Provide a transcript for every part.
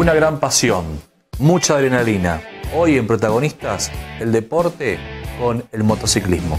Una gran pasión, mucha adrenalina. Hoy en protagonistas, el deporte con el motociclismo.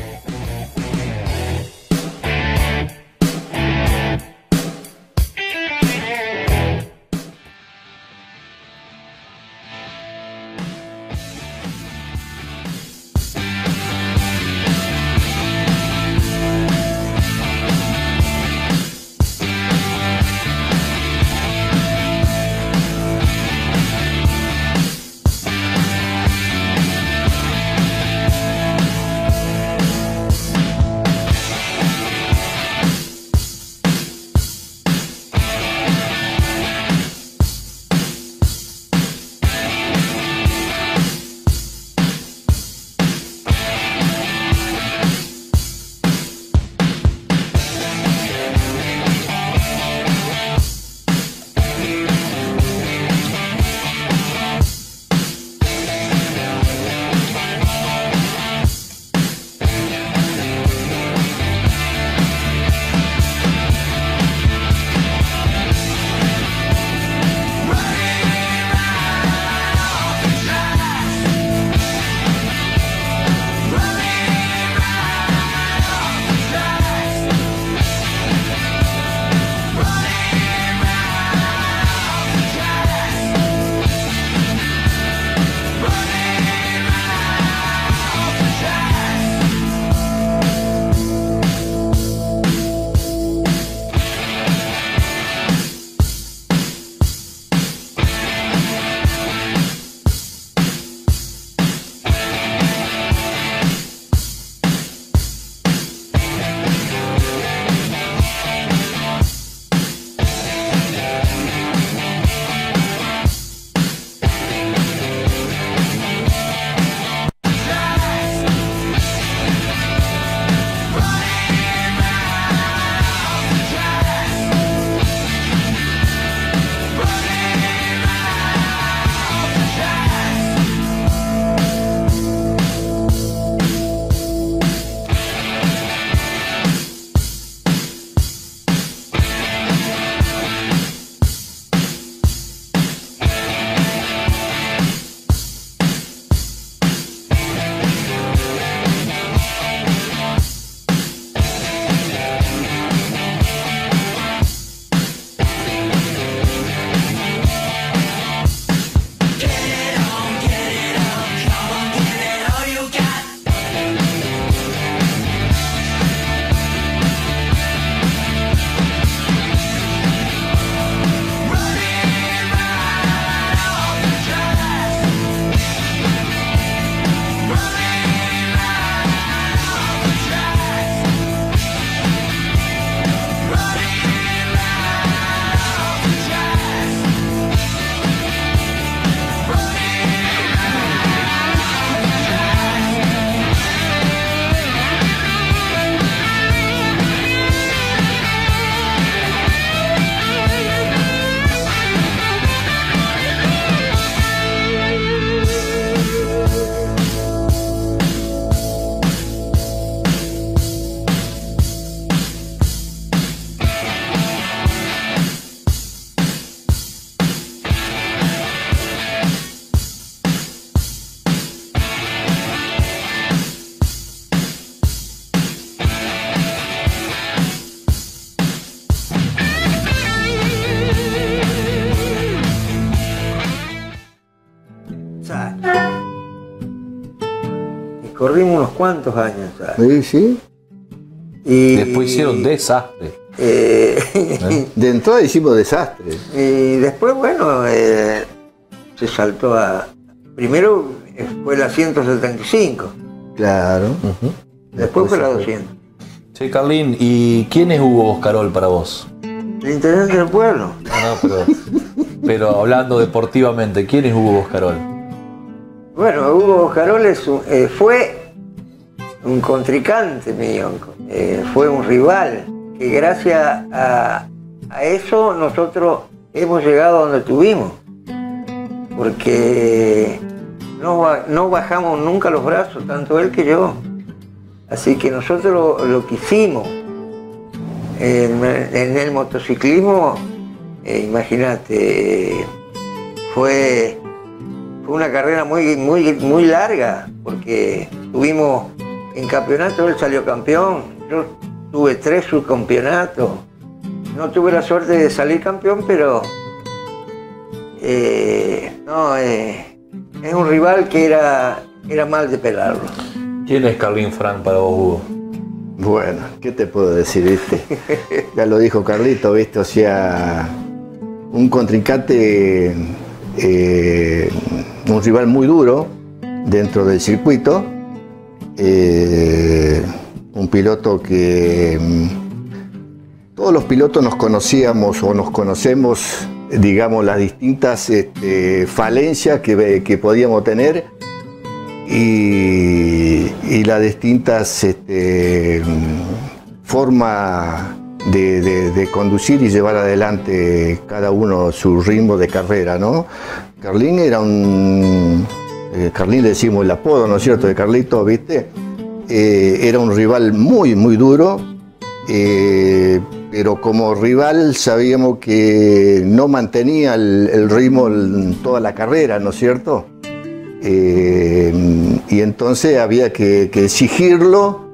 Corrimos unos cuantos años. Sí, sí. Y, después hicieron desastre. Eh, de entrada hicimos desastre. Y después, bueno, eh, se saltó a... Primero fue la 175. Claro. Después, fue la 200. Sí, Carlín, ¿y quién es Hugo Boscarol para vos? El intendente del pueblo. No, pero, pero hablando deportivamente, ¿quién es Hugo Boscarol? Bueno, Hugo Boscarol eh, fue un contrincante mío, eh, fue un rival, que gracias a, eso nosotros hemos llegado a donde estuvimos, porque no, bajamos nunca los brazos, tanto él que yo. Así que nosotros lo, que hicimos en, el motociclismo, eh, imagínate, fue, fue una carrera muy, muy, muy larga, porque tuvimos en campeonato, él salió campeón, yo tuve tres subcampeonatos. No tuve la suerte de salir campeón, pero eh, no, eh, es un rival que era, era mal de pelarlo. ¿Quién es Carlín Frank para vos, Hugo? Bueno, ¿qué te puedo decir, viste? ya lo dijo Carlito, viste, o sea, un contrincante, eh, un rival muy duro dentro del circuito, eh, un piloto que mm, todos los pilotos nos conocíamos o nos conocemos, digamos, las distintas este, falencias que, que podíamos tener y, las distintas este, formas de, conducir y llevar adelante cada uno su ritmo de carrera, ¿no? Carlín era un... Eh, Carlín le decimos el apodo, ¿no es cierto?, de Carlito, ¿viste? Eh, era un rival muy, muy duro, eh, pero como rival sabíamos que no mantenía el, ritmo en toda la carrera, ¿no es cierto? Y entonces había que, exigirlo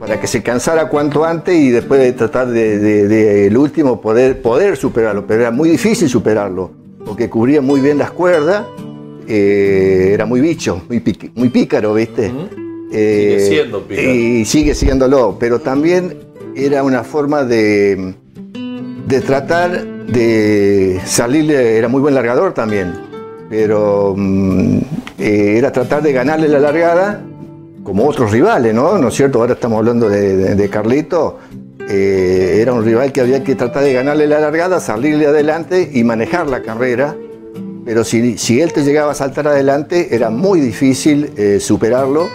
para que se cansara cuanto antes y después de tratar de, el último poder, poder superarlo, pero era muy difícil superarlo, porque cubría muy bien las cuerdas, eh, era muy bicho, muy, muy pícaro, ¿viste? sigue eh, siendo pícaro. Y sigue siéndolo, pero también era una forma de, de tratar de salirle, era muy buen largador también pero mm, eh, era tratar de ganarle la largada como otros rivales, ¿no? ¿No es cierto? Ahora estamos hablando de, Carlito. Eh, era un rival que había que tratar de ganarle la largada, salirle adelante y manejar la carrera. Pero si, si él te llegaba a saltar adelante, era muy difícil eh, superarlo,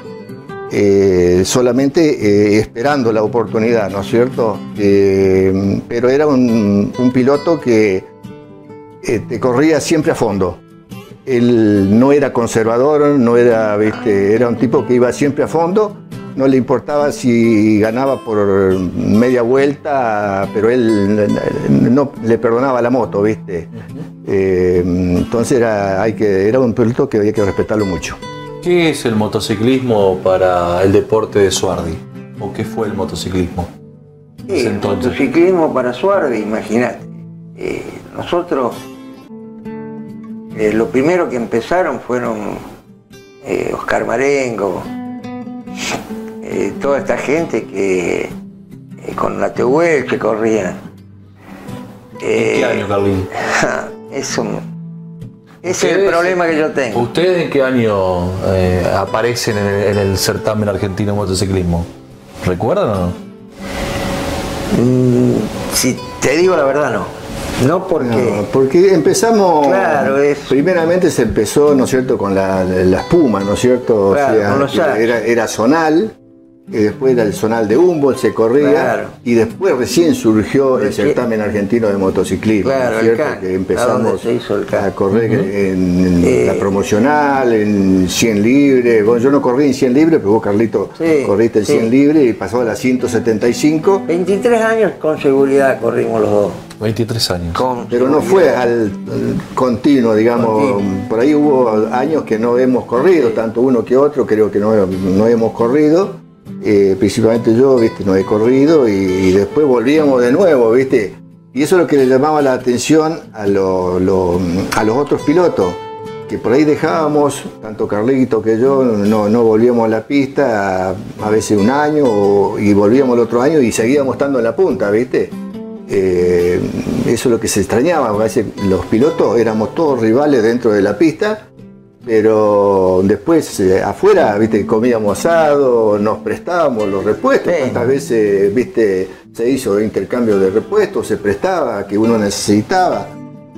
solamente esperando la oportunidad, ¿no es cierto? pero era un piloto que te corría siempre a fondo él no era conservador, no era, era un tipo que iba siempre a fondo, no le importaba si ganaba por media vuelta, pero él no le perdonaba la moto, ¿viste? Eh, entonces era, hay que, era un piloto que había que respetarlo mucho. ¿Qué es el motociclismo para el deporte de Suardi? ¿O qué fue el motociclismo? el motociclismo para Suardi, imagínate. Eh, nosotros eh, lo primero que empezaron fueron eh, Oscar Marengo, eh, toda esta gente que con la Tehuel que corrían. ¿En qué año, Carlín? Eso, ese es el problema que yo tengo. ¿Ustedes en qué año aparecen en el, certamen argentino de motociclismo? ¿Recuerdan o no? Mm, si te digo la verdad, no. No porque. porque empezamos. Claro, es. Primeramente se empezó, ¿no es cierto?, con la, espuma, ¿no es cierto? o sea, era, era zonal que después era el zonal de Humboldt, se corría, y después recién surgió el certamen argentino de motociclismo, cierto? que empezamos a, correr en, la eh, promocional, en 100 libre, bueno, yo no corrí en 100 libre, pero vos Carlito corriste en 100 libre y pasó a las 175. 23 años con seguridad corrimos los dos. 23 años. pero no fue al, continuo, digamos, por ahí hubo años que no hemos corrido, tanto uno que otro, creo que no, no hemos corrido eh, principalmente yo, ¿viste? No he corrido y, después volvíamos de nuevo, ¿viste? Y eso es lo que le llamaba la atención a, los otros pilotos, que por ahí dejábamos, tanto Carlito que yo, no, volvíamos a la pista a, veces un año y volvíamos el otro año y seguíamos estando en la punta, ¿viste? Eh, eso es lo que se extrañaba, a veces los pilotos éramos todos rivales dentro de la pista pero después eh, afuera, viste, comíamos asado, nos prestábamos los repuestos, tantas veces, viste, se hizo intercambio de repuestos, se prestaba, que uno necesitaba.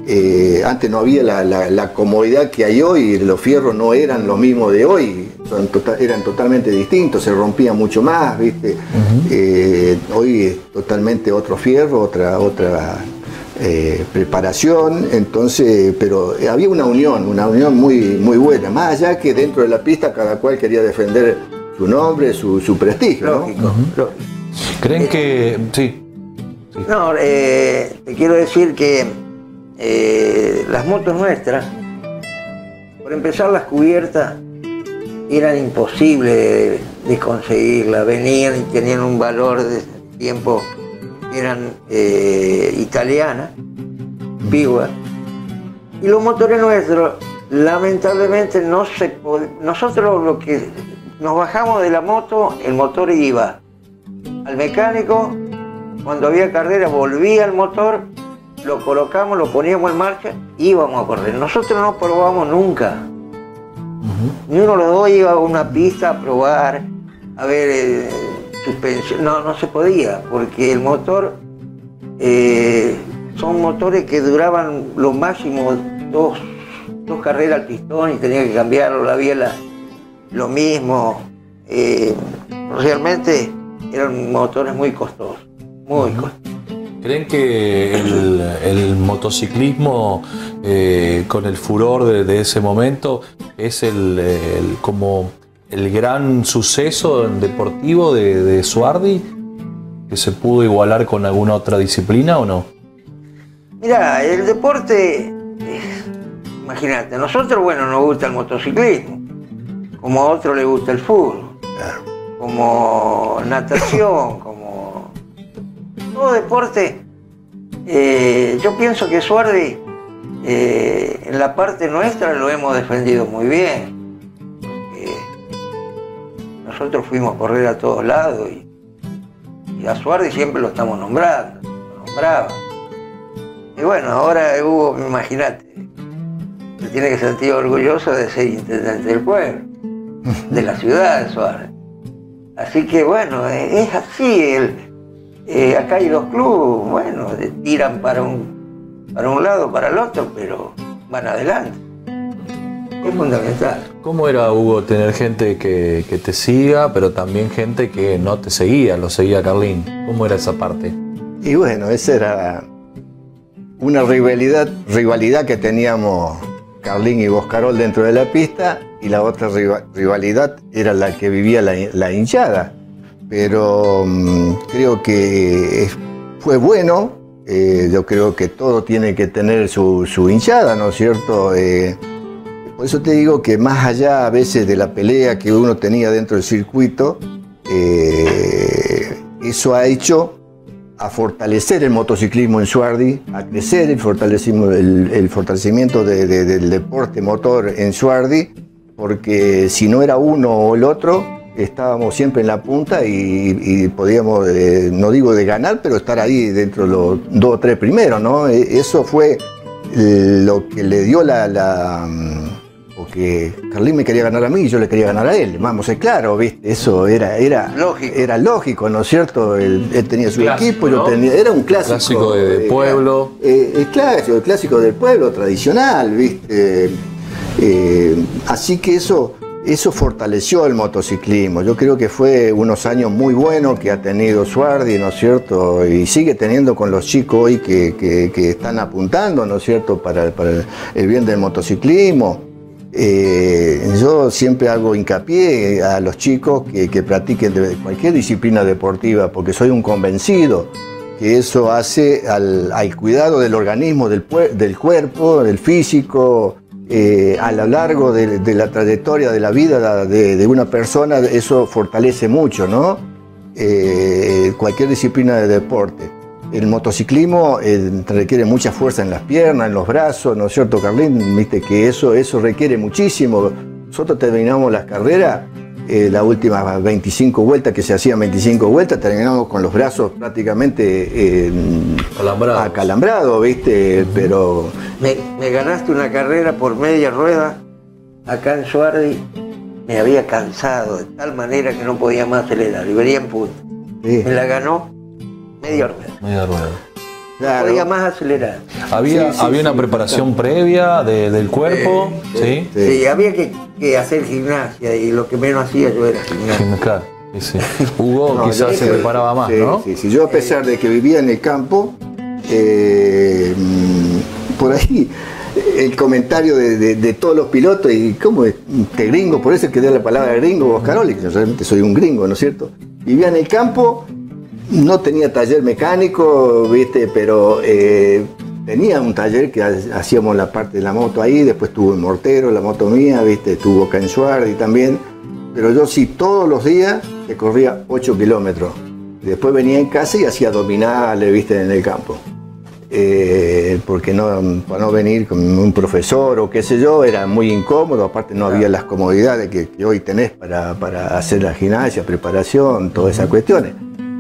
Eh, antes no había la, comodidad que hay hoy, los fierros no eran los mismos de hoy, tota-, eran totalmente distintos, se rompían mucho más, viste. Eh, hoy es totalmente otro fierro, otra, otra eh, preparación, entonces, pero había una unión, una unión muy, muy buena, más allá que dentro de la pista cada cual quería defender su nombre, su, prestigio. Lógico, ¿Creen eh, que... Sí. No, eh, te quiero decir que las motos nuestras Por empezar, las cubiertas eran imposibles de, conseguirlas. Venían y tenían un valor de tiempo, eran italianas, vivas. Y los motores nuestros, lamentablemente, no se Nosotros lo que nos bajamos de la moto, el motor iba al mecánico, cuando había carrera volvía el motor, lo colocamos, lo poníamos en marcha, íbamos a correr. Nosotros no probamos nunca. Ni uno de los dos iba a una pista a probar, a ver eh, suspensión. No, no se podía, porque el motor eh, son motores que duraban lo máximo dos, dos carreras al pistón y tenía que cambiarlo, la biela lo mismo. Eh, realmente eran motores muy costosos, muy costosos. ¿Creen que el, motociclismo, eh, con el furor de, ese momento, es el, como el gran suceso deportivo de, de Suardi? ¿Que se pudo igualar con alguna otra disciplina o no? Mira, el deporte, eh, imagínate, a nosotros, bueno, nos gusta el motociclismo, como a otro le gusta el fútbol, como natación, como todo deporte. Eh, yo pienso que Suardi, eh, en la parte nuestra, lo hemos defendido muy bien. nosotros fuimos a correr a todos lados y, a Suardi siempre lo estamos nombrando, lo nombraba. Y bueno, ahora Hugo, imagínate, se tiene que sentir orgulloso de ser intendente del pueblo, de la ciudad de Suárez. Así que bueno, eh, es así. El, eh, acá hay dos clubes, bueno, tiran para un, para un lado, para el otro, pero van adelante. Es fundamental. ¿Cómo era, Hugo, tener gente que, que te siga, pero también gente que no te seguía, lo seguía Carlín? ¿Cómo era esa parte? Y bueno, esa era una rivalidad, rivalidad que teníamos Carlín y Boscarol dentro de la pista y la otra rivalidad era la que vivía la, hinchada. Pero mm, creo que fue bueno, eh, yo creo que todo tiene que tener su, hinchada, ¿no es cierto? Eh, por eso te digo que más allá a veces de la pelea que uno tenía dentro del circuito, eh, eso ha hecho a fortalecer el motociclismo en Suardi, a crecer el fortalecimiento, el, fortalecimiento del deporte motor en Suardi, porque si no era uno o el otro, estábamos siempre en la punta y, podíamos, eh, no digo de ganar, pero estar ahí dentro de los dos o tres primeros, ¿no? E, eso fue lo que le dio la porque Carlín me quería ganar a mí y yo le quería ganar a él. Vamos, es claro, ¿viste? Eso era, era, lógico. era lógico, ¿no es cierto? Él, tenía su equipo, yo tenía. Era un clásico. Clásico de, pueblo. Eh, el clásico, el clásico del pueblo, tradicional, ¿viste? Eh, así que eso, eso fortaleció el motociclismo. Yo creo que fue unos años muy buenos que ha tenido Suardi, ¿no es cierto? Y sigue teniendo con los chicos hoy que, están apuntando, ¿no es cierto?, para, para el bien del motociclismo. Eh, yo siempre hago hincapié a los chicos que, practiquen cualquier disciplina deportiva, porque soy un convencido que eso hace al, cuidado del organismo, del, cuerpo, del físico, eh, a lo largo de, la trayectoria de la vida de, una persona, eso fortalece mucho, ¿no? Eh, cualquier disciplina de deporte. El motociclismo eh, requiere mucha fuerza en las piernas, en los brazos, ¿no es cierto, Carlín? Viste que eso, eso requiere muchísimo. Nosotros terminamos las carreras, eh, las últimas 25 vueltas, que se hacían 25 vueltas, terminamos con los brazos prácticamente eh, acalambrados, ¿viste? Pero... Me, ganaste una carrera por media rueda acá en Suardi, me había cansado de tal manera que no podía más acelerar y venía en punto. Me la ganó media rueda. Media rueda. Claro. Podía más acelerar. ¿Había, había una preparación previa del cuerpo? Sí, sí. había que, hacer gimnasia y lo que menos hacía yo era gimnasia. Claro. Sí, Hugo quizás se preparaba más, ¿no? Sí, sí. Yo a pesar de que vivía en el campo, eh, por ahí el comentario de, todos los pilotos y cómo es que gringo, por eso es que da la palabra gringo, Oscaroli, que yo realmente soy un gringo, ¿no es cierto? Vivía en el campo no tenía taller mecánico, viste, pero eh, tenía un taller que ha- hacíamos la parte de la moto ahí, después tuvo el mortero, la moto mía, viste, tuvo Cansuardi también, pero yo sí todos los días que corría 8 kilómetros. Después venía en casa y hacía abdominales, viste, en el campo. Eh, porque no, para no venir con un profesor o qué sé yo, era muy incómodo, aparte no había las comodidades que, que hoy tenés para, para hacer la gimnasia, preparación, todas esas cuestiones.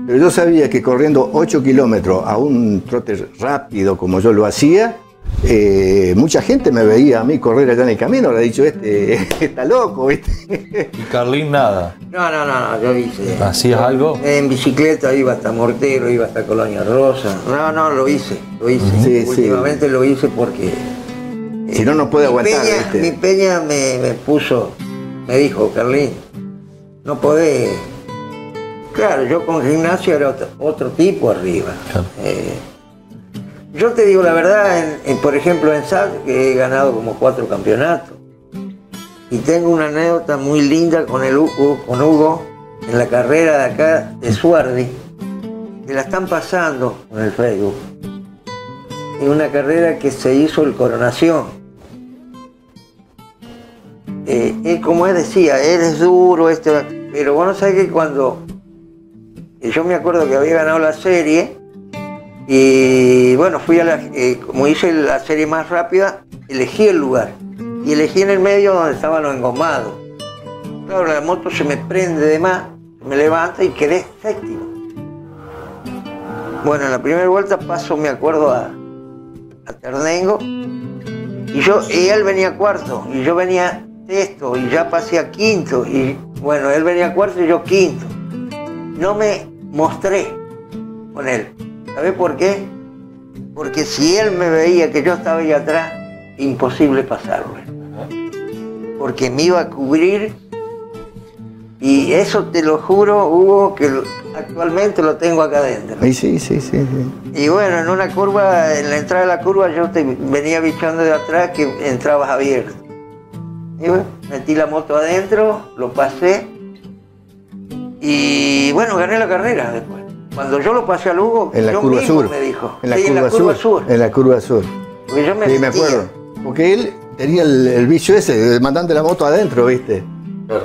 Pero yo sabía que corriendo 8 kilómetros a un trote rápido como yo lo hacía, eh, mucha gente me veía a mí correr allá en el camino, le ha dicho, este está loco, ¿viste? Y Carlín nada. No, no, no, no, yo hice. ¿Hacías algo? En bicicleta iba hasta Mortero, iba hasta Colonia Rosa. No, no, lo hice, lo hice. Sí, sí. Últimamente lo hice porque Si no, no puede mi aguantar, Peña, ¿viste? mi peña me, me puso, me dijo, Carlín, no podés. Claro, yo con gimnasia era otro, otro tipo arriba. Claro. Eh, yo te digo la verdad, en- en, por ejemplo en SAT he ganado como cuatro campeonatos. Y tengo una anécdota muy linda con, el, Hugo- con Hugo en la carrera de acá de Suardi, que la están pasando con el Facebook. En una carrera que se hizo el Coronación. Eh, él, como él decía, él es duro, este, pero bueno, sabes que cuando yo me acuerdo que había ganado la serie y bueno, fui a la, eh, como hice la serie más rápida, elegí el lugar y elegí en el medio donde estaban los engomados. Claro, la moto se me prende de más, me levanta y quedé séptimo. Bueno, en la primera vuelta paso, me acuerdo, a, a Ternengo y yo y él venía cuarto y yo venía sexto y ya pasé a quinto y bueno, él venía cuarto y yo quinto. No me mostré con él. ¿Sabes por qué? Porque si él me veía que yo estaba ahí atrás, imposible pasarlo. Porque me iba a cubrir y eso te lo juro, Hugo, que actualmente lo tengo acá adentro. Sí, sí, sí, sí. Y bueno, en una curva, en la entrada de la curva, yo te venía bichando de atrás que entrabas abierto. Y bueno, metí la moto adentro, lo pasé y bueno, gané la carrera después. Cuando yo lo pasé a Lugo, En la yo curva mismo sur. me dijo. En la Sí, curva, sur. En la curva sur. Porque yo me Sí, me acuerdo. Porque él tenía el, el vicio ese de mandarte la moto adentro, ¿viste?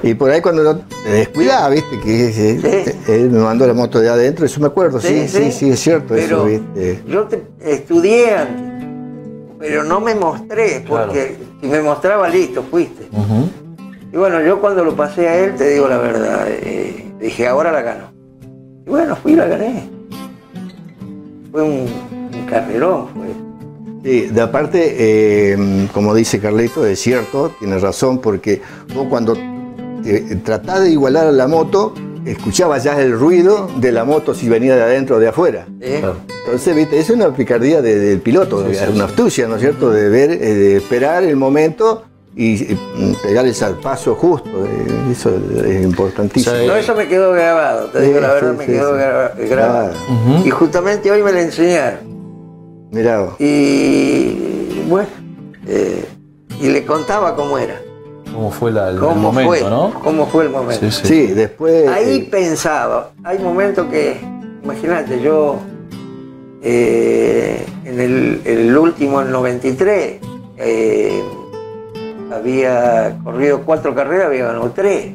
Y por ahí cuando te descuidaba, ¿viste? Que eh, Sí. él me mandó la moto de adentro, eso me acuerdo, sí, sí, sí, es cierto Pero eso, ¿viste? Yo te- estudié antes, pero no me mostré, porque si me mostraba, listo, fuiste. Y bueno, yo cuando lo pasé a él, te digo la verdad, eh, dije, ahora la gano. Y bueno, fui y la gané. Fue un, un carrerón, fue. Sí, de aparte, eh, como dice Carlito, es cierto, tiene razón, porque vos cuando eh, tratás de igualar a la moto, escuchabas ya el ruido de la moto si venía de adentro o de afuera. ¿eh? Claro. Entonces, viste, es una picardía de- del piloto, Sí, es sí, una astucia, ¿no es cierto?, de ver, eh, de esperar el momento y, y pegar el paso justo, eh, eso es importantísimo. Sí. No, eso me quedó grabado, te Sí, digo la sí, verdad, me sí, quedó sí. gra- grabado. Y justamente hoy me la enseñaron. Mirá vos. Y bueno, eh, y le contaba cómo era, ¿Cómo fue la- el, cómo momento, fue, no? cómo fue el momento. Sí, sí. Sí, después... Ahí eh, pensaba, hay momentos que, imagínate, yo eh, en el, el último, el 93, eh, había corrido cuatro carreras, había ganado tres.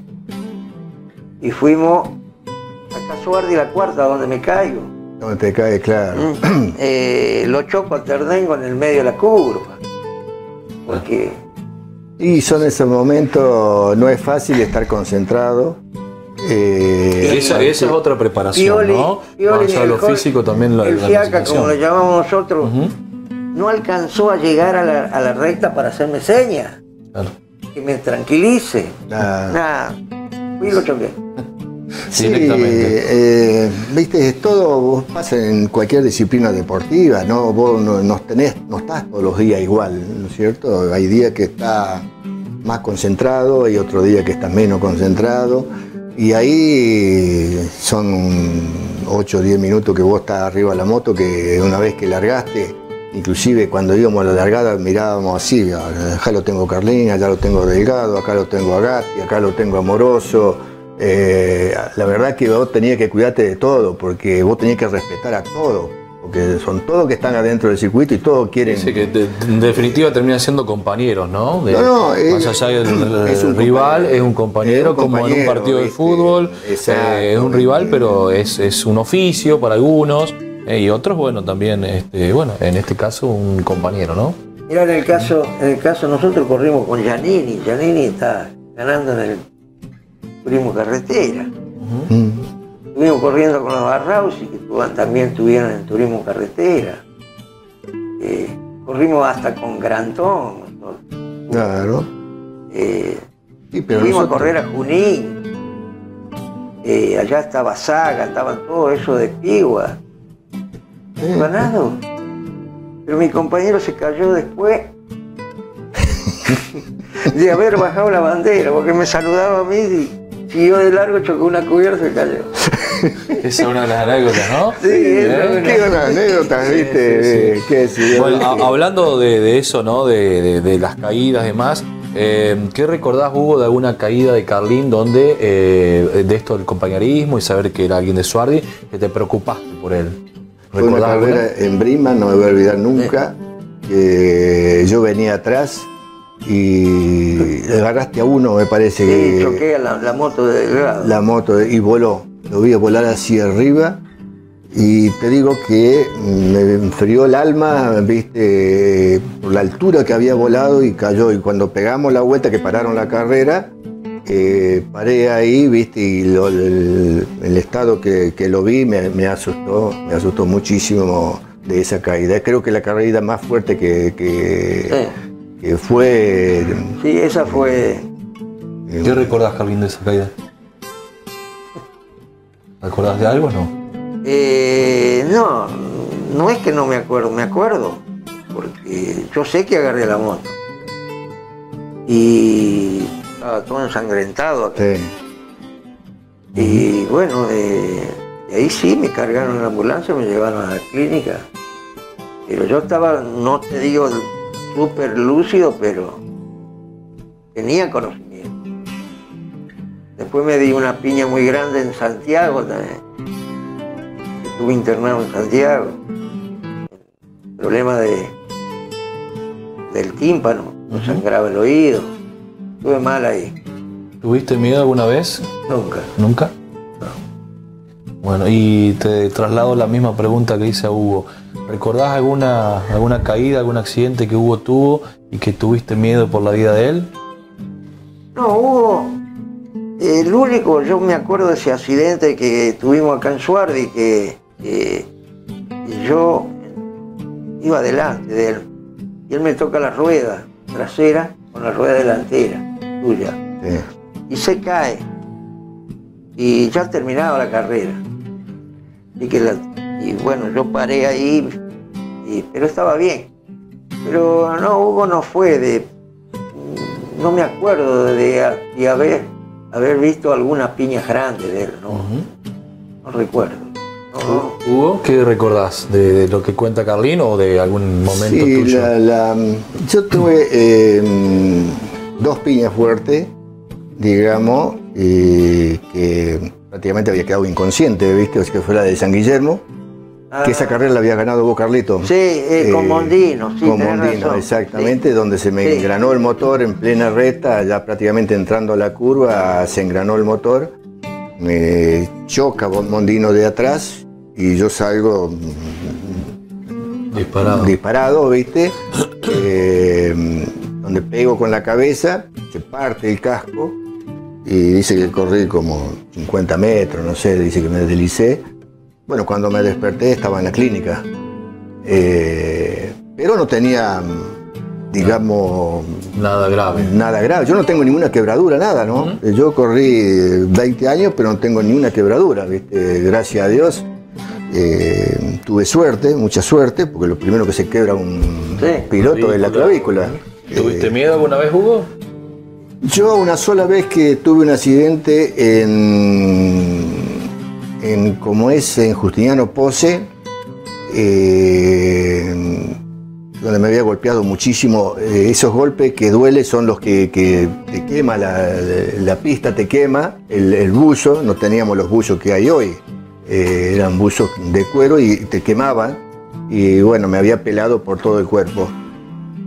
Y fuimos a Casuardi, la cuarta, donde me caigo. no te cae claro. Mm. Eh, lo choco a Terdengo en el medio de la curva. Porque Y son esos momentos, no es fácil estar concentrado. eh, Esa, esa es otra preparación, Pioli, ¿no? Pioli de lo físico también la, el la fiaca, como lo llamamos nosotros, no alcanzó a llegar a la, a la recta para hacerme señas, Claro. que me tranquilice. Nada. Nada, fui y lo choqué. Sí, Directamente. eh, viste, es todo vos pasa en cualquier disciplina deportiva, ¿no? Vos no, no tenés, no estás todos los días igual, ¿no es cierto? Hay días que estás más concentrado, hay otro día que estás menos concentrado, y ahí son 8 o 10 minutos que vos estás arriba de la moto, que una vez que largaste, inclusive cuando íbamos a la largada mirábamos así, acá lo tengo Carlín, allá lo tengo Delgado, acá lo tengo a Gatti, acá lo tengo Amoroso, eh, la verdad que vos tenías que cuidarte de todo, porque vos tenías que respetar a todo. porque son todos que están adentro del circuito y todos quieren. Sí, que de- en definitiva terminan siendo compañeros, ¿no? De- No, no, más es- allá del es un rival, es un compañero, Es un como en un partido de fútbol. Exacto. eh, es un rival, pero es, es un oficio para algunos. Eh, y otros, bueno, también, este, bueno, en este caso un compañero, ¿no? Mira, en el caso, en el caso nosotros corrimos con Giannini. Giannini está ganando en el turismo carretera. Mm. Estuvimos corriendo con los Barrausi, que también estuvieron en turismo carretera. Eh, corrimos hasta con Grantón. nosotros. Claro. Eh, Sí, pero fuimos a correr a Junín. Eh, allá estaba Saga, estaban todo eso de Pigua. Eh, ganado. Pero mi compañero se cayó después de haber bajado la bandera, porque me saludaba a mí y siguió de largo, chocó una cubierta y se cayó. Esa es una de las anécdotas, ¿no? Sí, esa es ¿Eh? una- Qué buena anécdota, ¿viste? sí, sí. ¿Qué? Bueno, a- hablando de, de eso, ¿no? De, de- de las caídas y demás, eh, ¿qué recordás, Hugo, de alguna caída de Carlín donde, eh, de esto del compañerismo y saber que era alguien de Suardi, que te preocupaste por él? Fue una carrera en Brima, no me voy a olvidar nunca. yo venía atrás y le agarraste a uno, me parece Sí, que choqué a la, la moto de Delgado. la moto y voló. Lo vi volar hacia arriba y te digo que me enfrió el alma, viste, por la altura que había volado y cayó. Y cuando pegamos la vuelta, que pararon la carrera, eh, paré ahí, viste, y lo- el, el estado que, que lo vi me, me asustó, me asustó muchísimo de esa caída. Creo que la caída más fuerte que, que, que fue... Sí, esa fue. ¿Qué recordás, Carlín, de esa caída? ¿Recordás de algo o no? Eh, no, no es que no me acuerdo, me acuerdo. Porque yo sé que agarré la moto. Y estaba todo ensangrentado. Sí. Y bueno, eh, ahí sí me cargaron en la ambulancia, me llevaron a la clínica. Pero yo estaba, no te digo súper lúcido, pero tenía conocimiento. Después me di una piña muy grande en Santiago también. Estuve internado en Santiago. Problema de, del tímpano, me sangraba el oído. Estuve mal ahí. ¿Tuviste miedo alguna vez? Nunca. ¿Nunca? Bueno, y te traslado la misma pregunta que hice a Hugo. ¿Recordás alguna, alguna caída, algún accidente que Hugo tuvo y que tuviste miedo por la vida de él? No, hubo. El único, yo me acuerdo de ese accidente que tuvimos acá en Suardi, que, que- que yo iba delante de él. Y él me toca la rueda trasera con la rueda delantera, tuya. sí. Y se cae. Y ya terminaba la carrera. Y, que la- y bueno, yo paré ahí, y- pero estaba bien. Pero no, Hugo no fue de. No me acuerdo de, de haber, haber visto alguna piña grande de él, no, no recuerdo. No. Hugo, ¿qué recordás de, de lo que cuenta Carlín o de algún momento Sí, tuyo? la- la- yo tuve eh, dos piñas fuertes, digamos, y que prácticamente había quedado inconsciente, ¿viste? O sea, que fue la de San Guillermo, que esa Ah, carrera la había ganado vos, Carlito. Sí, eh, con Eh, Mondino, sí. con Mondino, razón, exactamente, sí. donde se me Sí. engranó el motor en plena recta, ya prácticamente entrando a la curva, se engranó el motor, me choca Mondino de atrás y yo salgo Disparado. disparado, ¿viste? Eh, donde pego con la cabeza, se parte el casco y dice que corrí como 50 metros, no sé, dice que me deslicé. Bueno, cuando me desperté estaba en la clínica. Eh, pero no tenía, digamos, Nada grave. nada grave. Yo no tengo ninguna quebradura, nada, ¿no? Yo corrí 20 años, pero no tengo ninguna quebradura, ¿viste? Gracias a Dios. Eh, tuve suerte, mucha suerte, porque lo primero que se quebra un Sí. piloto es la clavícula. ¿Tuviste miedo alguna vez, Hugo? yo una sola vez que tuve un accidente en, en como es en Justiniano Pose, eh, donde me había golpeado muchísimo. eh, esos golpes que duele son los que, te quema la, la pista, te quema el, el buzo. No teníamos los buzos que hay hoy. eh, eran buzos de cuero y te quemaban. y bueno, me había pelado por todo el cuerpo.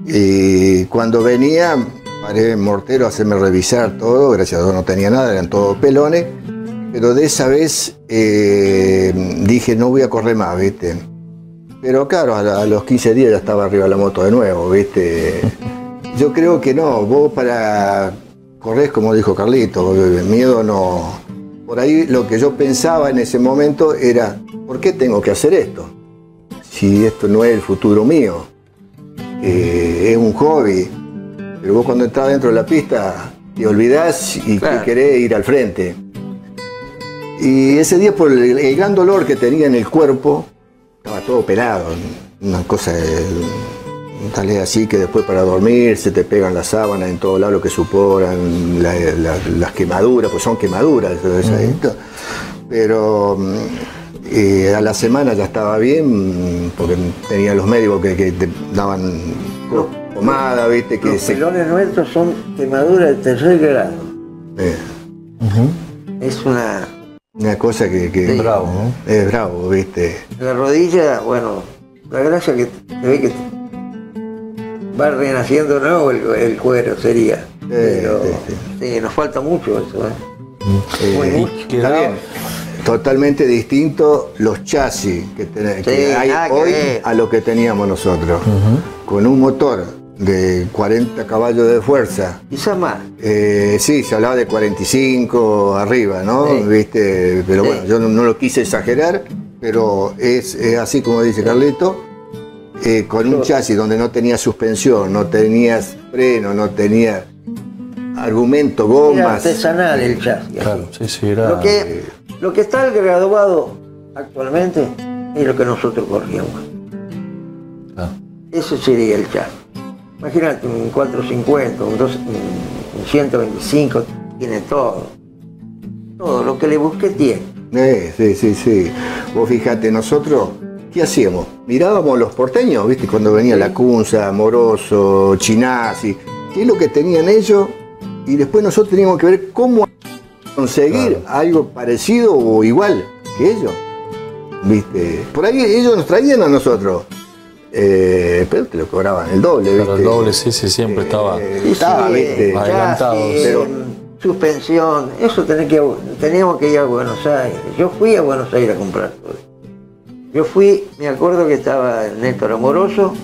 Y cuando venía, paré en mortero a hacerme revisar todo, gracias a Dios no tenía nada, eran todos pelones, pero de esa vez eh, dije no voy a correr más, ¿viste? Pero claro, a, los 15 días ya estaba arriba la moto de nuevo, ¿viste? Yo creo que no, vos para correr, como dijo Carlito, miedo no. Por ahí lo que yo pensaba en ese momento era, ¿por qué tengo que hacer esto? Si esto no es el futuro mío, eh, es un hobby. Pero vos cuando estás dentro de la pista te olvidás y Claro. que querés ir al frente. Y ese día por el, el gran dolor que tenía en el cuerpo, estaba todo pelado, una cosa de- tal es así que después para dormir se te pegan las sábanas en todos lados lo que suporan, la- la- las quemaduras, pues son quemaduras, pero mm, eh, a la semana ya estaba bien, porque tenía los médicos que, que te daban pomada, viste, que Los se... pelones nuestros son quemaduras de tercer grado. eh, Es una. una cosa que, que- Sí. Bravo, ¿no? es bravo, viste. La rodilla, bueno, la gracia que se ve que va renaciendo nuevo el, el cuero sería. Pero sí, sí, nos falta mucho eso, ¿eh? Eh, Muy Y mucho. quedaba- Está bien. Totalmente distinto los chasis que, ten- que Sí, hay hoy a lo que teníamos nosotros. Con un motor de 40 caballos de fuerza. Quizás más. Eh, sí, se hablaba de 45 arriba, ¿no? Sí. ¿Viste? Pero Sí. bueno, yo no, no lo quise exagerar, pero es, es así como dice Carlito. eh, con un chasis donde no tenía suspensión, no tenías freno, no tenía argumento, Era gomas. artesanal el chasis. Claro, sí, sí, era. Lo que, lo que está graduado actualmente es lo que nosotros corríamos. Claro. Ese sería el chasis. Imagínate un 450, un, dos- un 125, tiene todo. Todo lo que le busque tiene. Eh, sí, sí, sí. Vos fíjate, nosotros, ¿qué hacíamos? Mirábamos los porteños, ¿viste? Cuando venía la Cunza, Moroso, Chinasi, qué es lo que tenían ellos, y después nosotros teníamos que ver cómo conseguir algo parecido o igual que ellos. ¿Viste? Por ahí ellos nos traían a nosotros. Eh, pero te lo cobraban el doble, ¿viste? el doble, sí, sí, siempre estaba. Eh, estaba, Sí, ¿viste? chasis, Adelantados. Pero- suspensión, eso tenés que, teníamos que ir a Buenos Aires. Yo fui a Buenos Aires a comprar todo. Yo fui, me acuerdo que estaba Néstor Amoroso,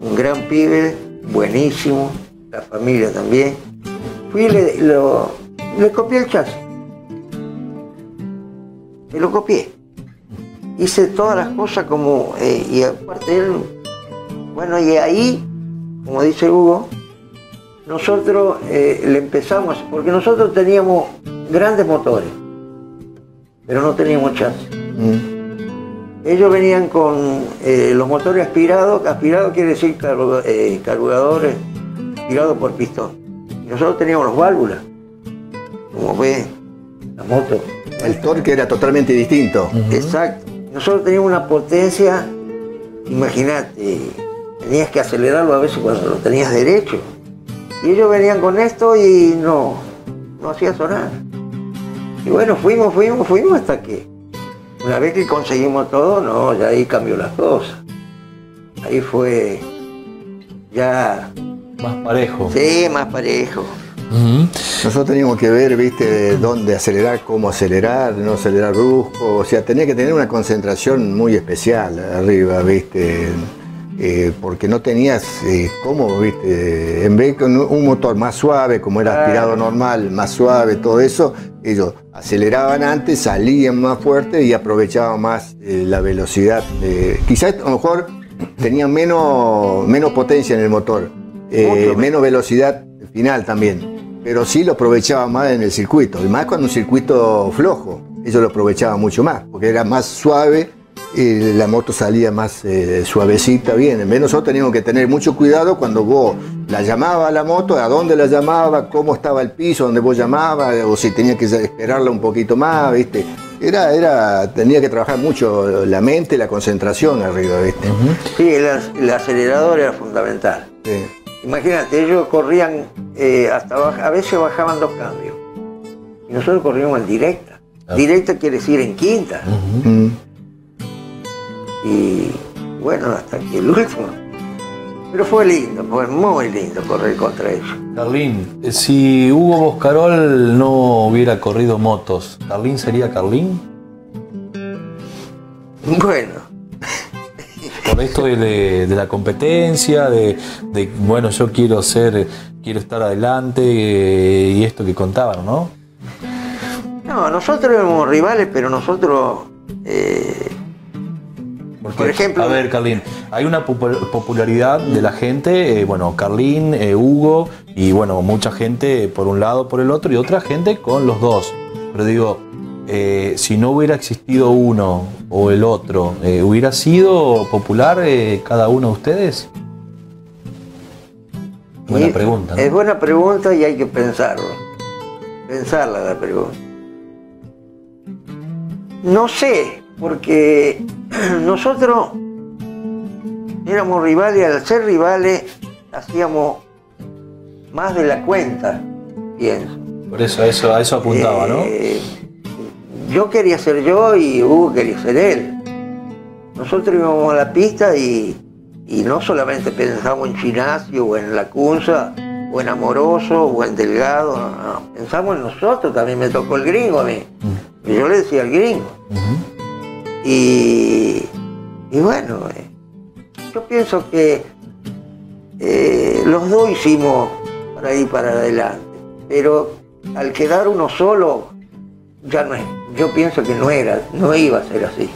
un gran pibe, buenísimo, la familia también. Fui y le, lo, le copié el chasis. Y lo copié. Hice todas las cosas como, eh, y aparte él, bueno, y ahí, como dice Hugo, nosotros eh, le empezamos, porque nosotros teníamos grandes motores, pero no teníamos chasis. Mm. Ellos venían con eh, los motores aspirados, aspirado quiere decir carbu- carburadores aspirados por pistón. Y nosotros teníamos los válvulas, como ve la moto. El torque era totalmente distinto. Exacto. Nosotros teníamos una potencia, imagínate, tenías que acelerarlo a veces cuando lo tenías derecho. Y ellos venían con esto y no, no hacía sonar. Y bueno, fuimos, fuimos, fuimos hasta que una vez que conseguimos todo, no, ya ahí cambió las cosas. Ahí fue ya, Más parejo. sí, más parejo. Nosotros teníamos que ver, viste, dónde acelerar, cómo acelerar, no acelerar brusco. O sea, tenía que tener una concentración muy especial arriba, viste. eh, porque no tenías eh, cómo, viste. En vez con un motor más suave, como era aspirado normal, más suave, todo eso, ellos aceleraban antes, salían más fuerte y aprovechaban más eh, la velocidad. eh, quizás a lo mejor tenían menos, menos potencia en el motor, eh, menos. velocidad final también pero sí lo aprovechaban más en el circuito, y más cuando un circuito flojo, ellos lo aprovechaban mucho más, porque era más suave y la moto salía más eh, suavecita, bien. En nosotros teníamos que tener mucho cuidado cuando vos la llamabas a la moto, a dónde la llamaba, cómo estaba el piso donde vos llamabas, o si tenías que esperarla un poquito más, ¿viste? Era, era, tenía que trabajar mucho la mente, la concentración arriba, ¿viste? Sí, el, ac- el acelerador era fundamental. Sí. Imagínate, ellos corrían eh, hasta baj- a veces bajaban dos cambios. Y nosotros corríamos en directa. Directa quiere decir en quinta. Mm. Y bueno, hasta que el último. Pero fue lindo, fue muy lindo correr contra ellos. Carlín, eh, si Hugo Boscarol no hubiera corrido motos, ¿Carlín sería Carlín? Bueno, Por esto de, de- de la competencia, de, de, bueno, yo quiero ser, quiero estar adelante eh, y esto que contaban, ¿no? no, nosotros éramos rivales, pero nosotros. eh, Porque, Por ejemplo- A ver, Carlín, hay una popu- popularidad de la gente, eh, bueno, Carlín, Hugo, y bueno, mucha gente por un lado, por el otro, y otra gente con los dos. Pero digo, eh, si no hubiera existido uno o el otro, eh, ¿hubiera sido popular eh, cada uno de ustedes? Buena y pregunta. ¿no? Es buena pregunta y hay que pensarlo. Pensarla la pregunta. No sé, porque nosotros éramos rivales, al ser rivales hacíamos más de la cuenta, pienso. Por eso, eso a eso apuntaba, ¿no? Yo quería ser yo y Hugo quería ser él. Nosotros íbamos a la pista y, y no solamente pensábamos en Chinacio o en Lacunza o en Amoroso o en Delgado, no, no. pensamos en nosotros, también me tocó el gringo a mí. Y yo le decía al gringo. Y bueno, eh, yo pienso que eh, los dos hicimos para ir para adelante, pero al quedar uno solo, ya no es. Yo pienso que no era, no iba a ser así.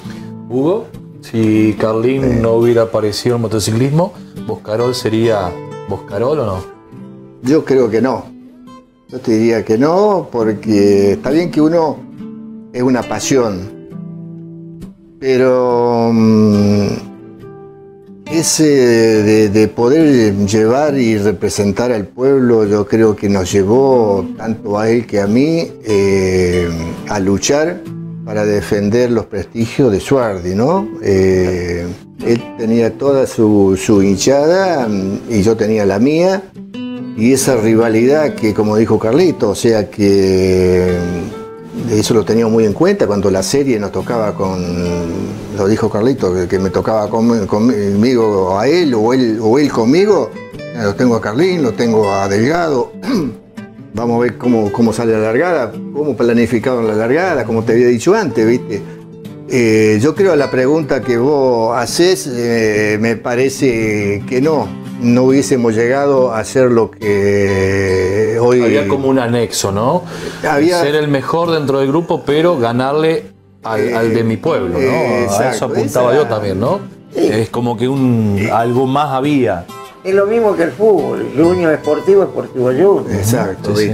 Hugo, si Carlín no hubiera aparecido en motociclismo, ¿Boscarol sería Boscarol o no? Yo creo que no. Yo te diría que no, porque está bien que uno es una pasión, pero mm, ese de, de poder llevar y representar al pueblo, yo creo que nos llevó tanto a él que a mí eh, a luchar para defender los prestigios de Suardi, ¿no? Eh, él tenía toda su, hinchada mm, y yo tenía la mía y esa rivalidad que, como dijo Carlito, o sea que eso lo teníamos muy en cuenta cuando la serie nos tocaba con, lo dijo Carlito, que, me tocaba con- conmigo a él o él, o él conmigo, eh, lo tengo a Carlín, lo tengo a Delgado. Vamos a ver cómo, cómo sale la largada, cómo planificaron la largada, como te había dicho antes, ¿viste? Eh, yo creo a la pregunta que vos haces, eh, me parece que no, no hubiésemos llegado a hacer lo que hoy... Había como un anexo, ¿no? Había- Ser el mejor dentro del grupo, pero ganarle al, al de mi pueblo, ¿no? eh, a eso apuntaba esa- yo también, ¿no? Sí. Es como que un algo más había. Es lo mismo que el fútbol, Junior Esportivo, Esportivo Junior. Exacto, Sí,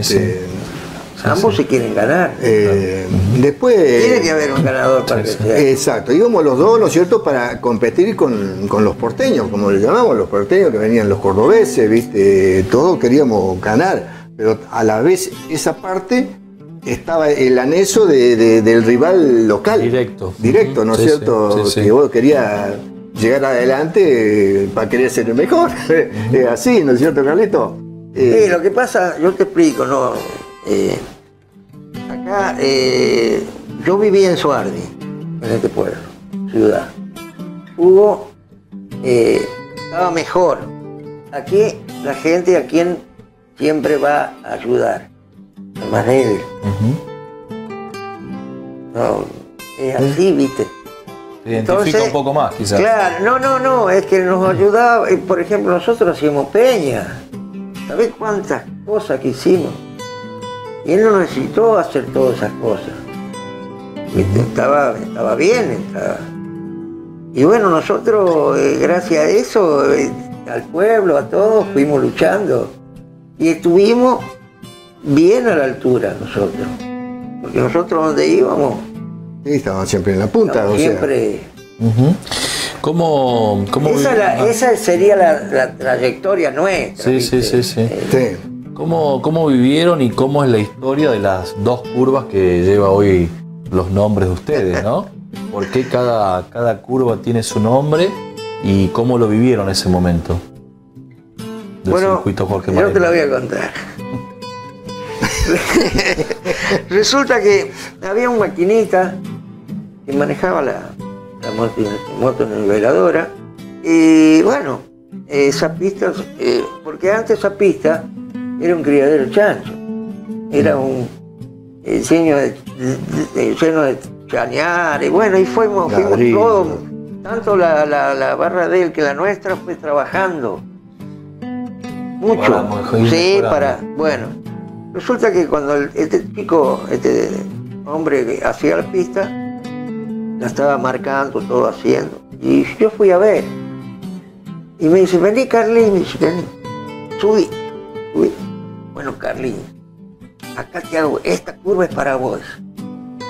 sí. Ambos se quieren ganar. Eh, después... Tiene que haber un ganador para que sea. Exacto, íbamos los dos, ¿no es cierto?, para competir con, con los porteños, como le llamamos, los porteños que venían los cordobeses, ¿viste? Todos queríamos ganar, pero a la vez esa parte estaba el anexo de- de- del rival local. Directo. Directo, ¿no es Sí, sí, cierto? sí, sí. Que vos querías llegar adelante eh, para querer ser el mejor. Es así, ¿no es cierto, Carlito? Eh, Sí, lo que pasa, yo te explico, ¿no? Eh, acá eh, yo vivía en Suardi, en este pueblo, ciudad. Hugo eh, estaba mejor. Aquí la gente a quien siempre va a ayudar, al más débil. No, es así, ¿viste? Te identifica un poco más, quizás. Claro, no, no, no, es que nos ayudaba, por ejemplo, nosotros hacíamos peña. ¿Sabés cuántas cosas que hicimos? Él no necesitó hacer todas esas cosas. Estaba, estaba bien, estaba- Y bueno, nosotros, eh, gracias a eso, eh, al pueblo, a todos, fuimos luchando. Y estuvimos bien a la altura nosotros. Porque nosotros donde íbamos, sí, estábamos siempre en la punta, o sea. siempre... Ujú. ¿Cómo, cómo Esa, la- esa sería la, la trayectoria nuestra. Sí, sí, sí, sí. Eh, Sí. ¿Cómo, ¿Cómo vivieron y cómo es la historia de las dos curvas que lleva hoy los nombres de ustedes, no? ¿Por qué cada, cada curva tiene su nombre y cómo lo vivieron ese momento? Del bueno, circuito Jorge yo te Mareno. la voy a contar. Resulta que había un maquinita que manejaba la, la moto, moto niveladora. Y bueno, esa pista, eh, porque antes esa pista era un criadero chancho, era un eh, lleno de, de, lleno de chañares, bueno, y fuimos, fuimos todos, tanto la, la, la barra de él que la nuestra fue trabajando. Mucho. Sí, para, bueno, resulta que cuando el- este chico, este hombre que hacía la pista, la estaba marcando, todo haciendo. Y yo fui a ver. Y me dice, vení Carlín, me dice, vení, subí, subí. Bueno, Carlín, acá te hago, esta curva es para vos.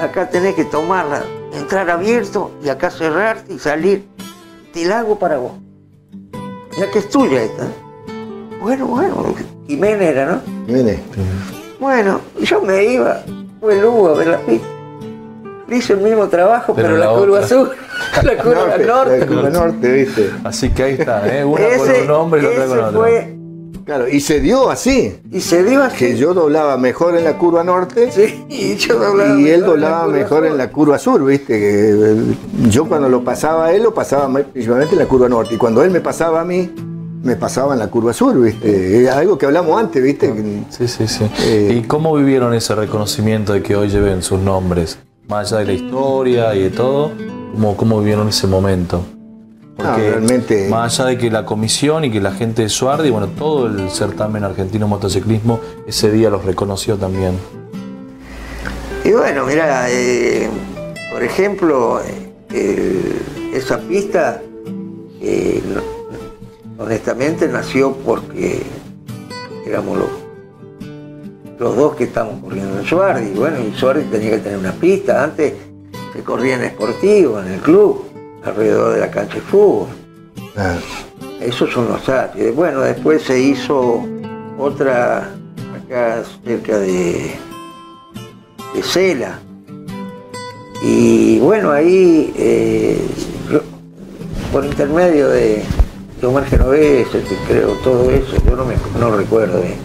Acá tenés que tomarla, entrar abierto y acá cerrarte y salir. Te la hago para vos. Ya que es tuya esta. Bueno, bueno, Jiménez era, ¿no? Viene. Bueno, yo me iba, fue Lugo a ver la pista. Le hizo el mismo trabajo, Pero pero, la la, curva sur, la curva norte. La curva norte, viste. Así que ahí está, ¿eh? una con un nombre y la otra con ese otro. fue, Claro, y se dio así. y se dio así. Que yo doblaba mejor en la curva norte Sí, y yo doblaba y él en doblaba mejor sur. en la curva sur, viste. Que, eh, yo cuando lo pasaba a él, lo pasaba principalmente en la curva norte. Y cuando él me pasaba a mí, me pasaba en la curva sur, viste. Es algo que hablamos antes, viste. que- Sí, sí, sí. Eh, ¿Y cómo vivieron ese reconocimiento de que hoy lleven sus nombres? Más allá de la historia y de todo, ¿cómo, cómo vivieron ese momento? No, realmente- más allá de que la comisión y que la gente de Suardi, bueno, todo el certamen argentino motociclismo ese día los reconoció también. Y bueno, mira, eh, por ejemplo, eh, esa pista, eh, honestamente, nació porque éramos los, los dos que estamos corriendo en Suardi. Y bueno, y Suardi tenía que tener una pista. Antes se corría en esportivo, en el club, alrededor de la cancha de fútbol. ah, Esos son los atrios. Bueno, después se hizo otra acá cerca de, de Cela. Y bueno, ahí, eh, yo, por intermedio de, de Omar Genovese, que creo todo eso, yo no, me, no recuerdo bien.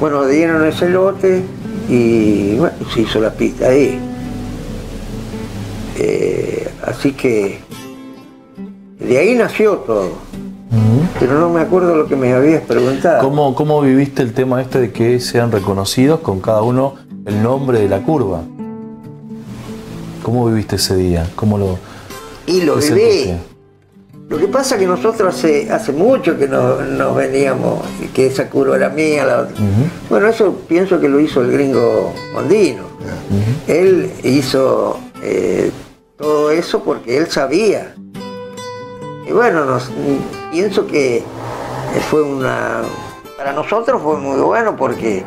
Bueno, dieron ese lote y bueno, se hizo la pista ahí. Eh, así que de ahí nació todo. Pero no me acuerdo lo que me habías preguntado. ¿Cómo, ¿Cómo viviste el tema este de que sean reconocidos con cada uno el nombre de la curva? ¿Cómo viviste ese día? ¿Cómo lo Y lo viví. Lo que pasa es que nosotros hace, hace mucho que no- nos veníamos, que esa curva era mía, la otra. Bueno, eso pienso que lo hizo el gringo Mondino. Él hizo eh, todo eso porque él sabía. Y bueno, nos, pienso que fue una... Para nosotros fue muy bueno porque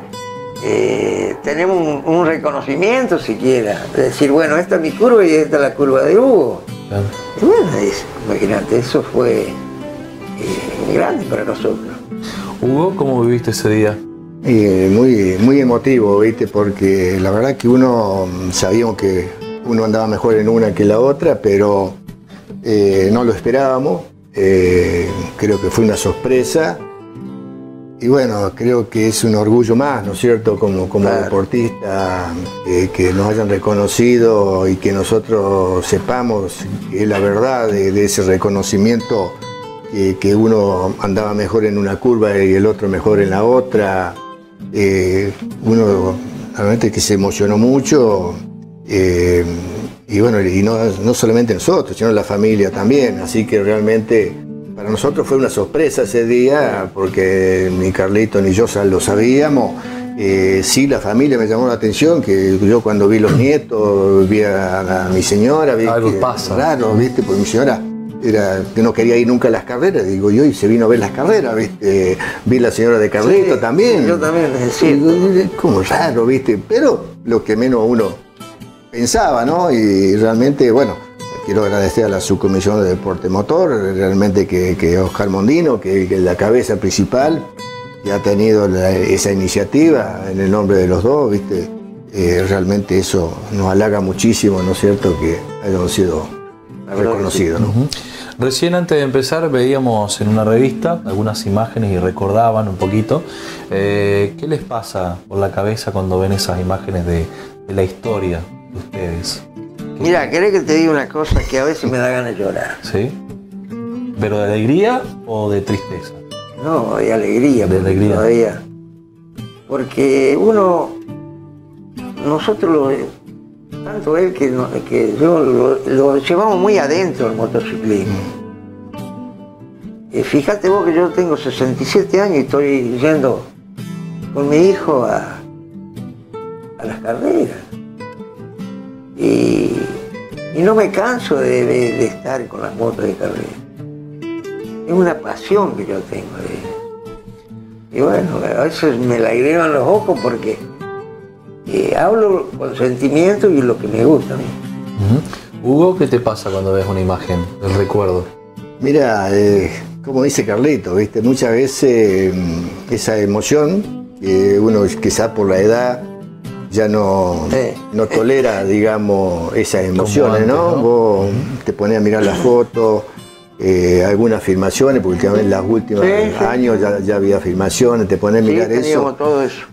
eh, tenemos un, un reconocimiento siquiera. De decir, bueno, esta es mi curva y esta es la curva de Hugo. Claro. Y bueno, es- imagínate, eso fue eh, grande para nosotros. Hugo, ¿cómo viviste ese día? Y muy, muy emotivo, ¿viste? Porque la verdad que uno mm, sabíamos que uno andaba mejor en una que en la otra, pero eh, no lo esperábamos. Eh, creo que fue una sorpresa. Y bueno, creo que es un orgullo más, ¿no es cierto? Como, como Claro. deportista, eh, que nos hayan reconocido y que nosotros sepamos que es la verdad de, de ese reconocimiento, que, que uno andaba mejor en una curva y el otro mejor en la otra. Uno realmente que se emocionó mucho. Y bueno, y no, no solamente nosotros, sino la familia también. Así que realmente para nosotros fue una sorpresa ese día, porque ni Carlito ni yo lo sabíamos. Eh, sí, la familia me llamó la atención, que yo cuando vi los nietos, vi a, a mi señora, vi Algo que- pasa. Claro, viste, porque mi señora era que no quería ir nunca a las carreras, digo yo, y se vino a ver las carreras, viste. Vi la señora de Carlito Sí, también. yo también, es cierto. como raro, viste, pero lo que menos uno pensaba, ¿no? Y realmente, bueno, quiero agradecer a la subcomisión de deporte motor, realmente que, Oscar Mondino, que, es la cabeza principal, que ha tenido esa iniciativa en el nombre de los dos, viste. Eh, realmente eso nos halaga muchísimo, ¿no es cierto?, que hayamos sido reconocidos, ¿no? Recién antes de empezar veíamos en una revista algunas imágenes y recordaban un poquito. eh, ¿Qué les pasa por la cabeza cuando ven esas imágenes de, la historia ustedes? Mira, ¿querés que te diga una cosa que a veces me da ganas de llorar? ¿Sí? ¿Pero de alegría o de tristeza? No, de alegría. De alegría. Todavía. Porque uno, nosotros, lo- tanto él que, no- que yo, lo, lo llevamos muy adentro el motociclismo. Y fíjate vos que yo tengo 67 años y estoy yendo con mi hijo a, a las carreras. Y, y no me canso de, de- de estar con las motos de carrera. Es una pasión que yo tengo de Y bueno, a veces me la en los ojos porque eh, hablo con sentimiento y lo que me gusta a mí. Ujú. Hugo, ¿qué te pasa cuando ves una imagen del recuerdo? Mira, eh, como dice Carlito, ¿viste? muchas veces mm, esa emoción que uno quizás por la edad ya no, no tolera, digamos, esas emociones, antes, ¿no? ¿no? Vos te pones a mirar las fotos, eh, algunas filmaciones, porque en los últimos Sí, sí. años ya, ya había filmaciones, te pones a Sí, mirar eso teníamos todo eso.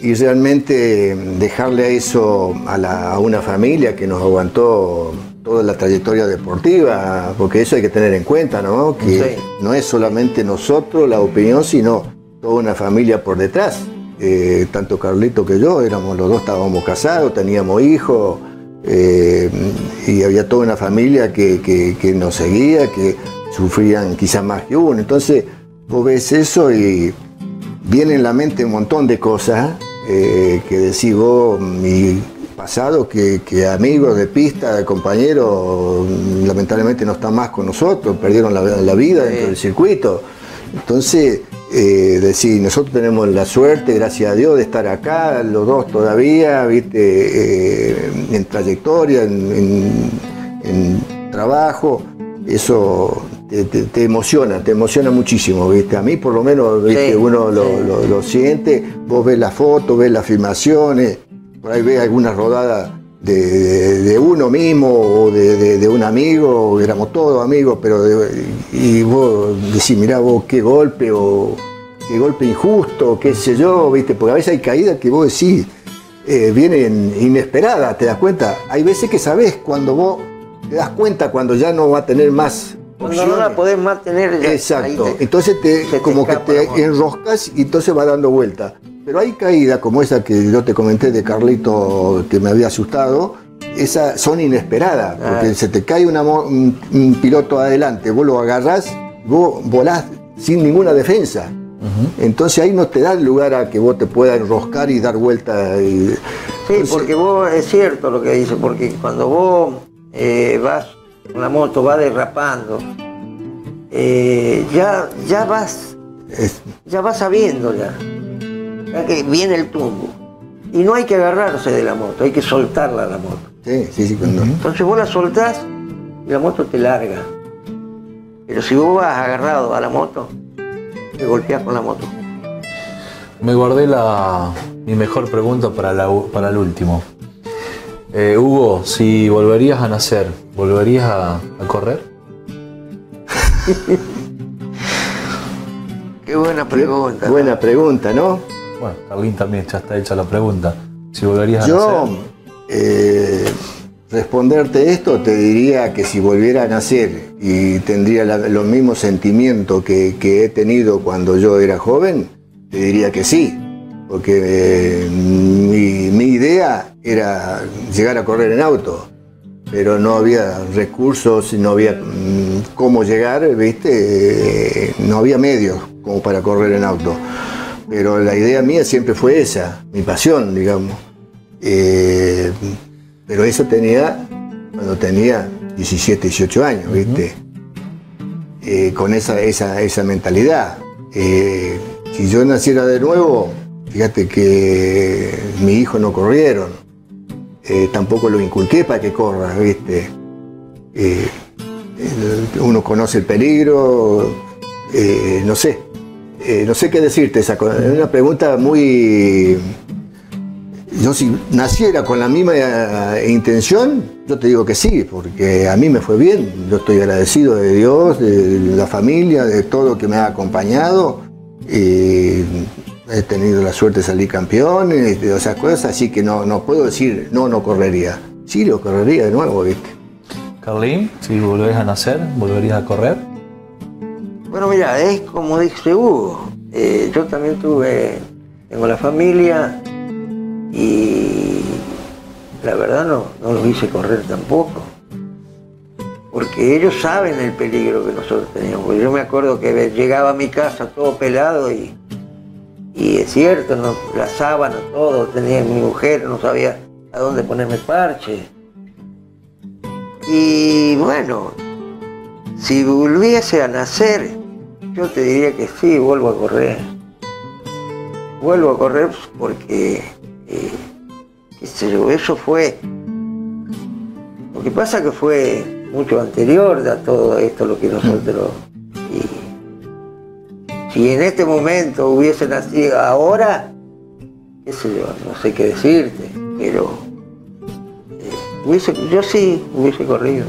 y realmente dejarle a eso a, la- a una familia que nos aguantó toda la trayectoria deportiva, porque eso hay que tener en cuenta, ¿no? Que no es solamente nosotros la opinión, sino toda una familia por detrás. Eh, tanto Carlito que yo, éramos los dos estábamos casados, teníamos hijos, eh, y había toda una familia que, que- que nos seguía, que sufrían quizás más que uno. Entonces, vos ves eso y viene en la mente un montón de cosas eh, que decís vos, mi pasado, que, que amigos de pista, compañeros, lamentablemente no están más con nosotros, perdieron la, la vida dentro del circuito. Entonces, eh, decir, nosotros tenemos la suerte, gracias a Dios, de estar acá, los dos todavía, viste, eh, en trayectoria, en, en- en trabajo, eso te, te- te emociona, te emociona muchísimo, viste. A mí por lo menos, viste, Sí, uno lo, sí. lo- lo siente, vos ves las fotos, ves las filmaciones, por ahí ves algunas rodadas de, de- uno mismo o de, de- un amigo, éramos todos amigos, pero de- y vos decís, mirá vos qué golpe o qué golpe injusto, qué sé yo, viste, porque a veces hay caídas que vos decís, eh, vienen inesperadas, ¿te das cuenta? Hay veces que sabés cuando vos te das cuenta cuando ya no va a tener más Cuando no la podés más tener, ya- Exacto. te- entonces te, como que escapa te enroscas y entonces va dando vuelta. Pero hay caídas como esa que yo te comenté de Carlito que me había asustado, esas son inesperadas, porque Ah. se te cae una un, un piloto adelante, vos lo agarrás, vos volás sin ninguna defensa. Entonces ahí no te da lugar a que vos te puedas enroscar y dar vuelta. y- Sí, entonces- porque vos, es cierto lo que dice, porque cuando vos eh, vas con la moto, vas derrapando, eh, ya, ya vas, es- ya vas sabiendo ya que viene el tumbo. Y no hay que agarrarse de la moto, hay que soltarla la moto. sí, sí, sí, cuando- Entonces vos la soltás y la moto te larga. Pero si vos vas agarrado a la moto, te golpeas con la moto. Me guardé la, mi mejor pregunta para, la para el último. Eh, Hugo, si volverías a nacer, ¿volverías a, a correr? Qué buena pregunta. Buena pregunta, ¿no? Bueno, Carlín también ya está hecha la pregunta. Si volverías a Yo, nacer. eh, responderte esto, te diría que si volviera a nacer y tendría la- los mismos sentimientos que, que he tenido cuando yo era joven, te diría que sí. Porque eh, mi, mi idea era llegar a correr en auto, pero no había recursos, no había mm, cómo llegar, ¿viste? Eh, no había medios como para correr en auto. Pero la idea mía siempre fue esa, mi pasión, digamos. Eh, pero eso tenía cuando tenía 17, 18 años, ¿viste? Eh, con esa, esa, esa mentalidad. Eh, si yo naciera de nuevo, fíjate que mi hijo no corrieron. Eh, tampoco lo inculqué para que corra, ¿viste? Uno conoce el peligro, no sé. Eh, no sé qué decirte, es una pregunta muy... Yo si naciera con la misma eh, intención, yo te digo que sí, porque a mí me fue bien. Yo estoy agradecido de Dios, de la familia, de todo que me ha acompañado. He tenido la suerte de salir campeón, y de esas cosas, así que no, no puedo decir no, no correría. sí lo correría de nuevo, ¿viste? Carlín, si volvés a nacer, ¿volverías a correr? Bueno, mira, es como dice Hugo. Eh, yo también tuve, tengo la familia y la verdad no, no los hice correr tampoco. Porque ellos saben el peligro que nosotros teníamos. Yo me acuerdo que llegaba a mi casa todo pelado y, y es cierto, no, la sábana, todo, tenía mi mujer, no sabía a dónde ponerme parche. Y bueno, si volviese a nacer, yo te diría que sí, vuelvo a correr. Vuelvo a correr porque, eh, eso fue... Lo que pasa que fue mucho anterior a todo esto, lo que nosotros... Y, si en este momento hubiese nacido ahora, qué sé yo, no sé qué decirte, pero eh, hubiese- yo sí hubiese corrido.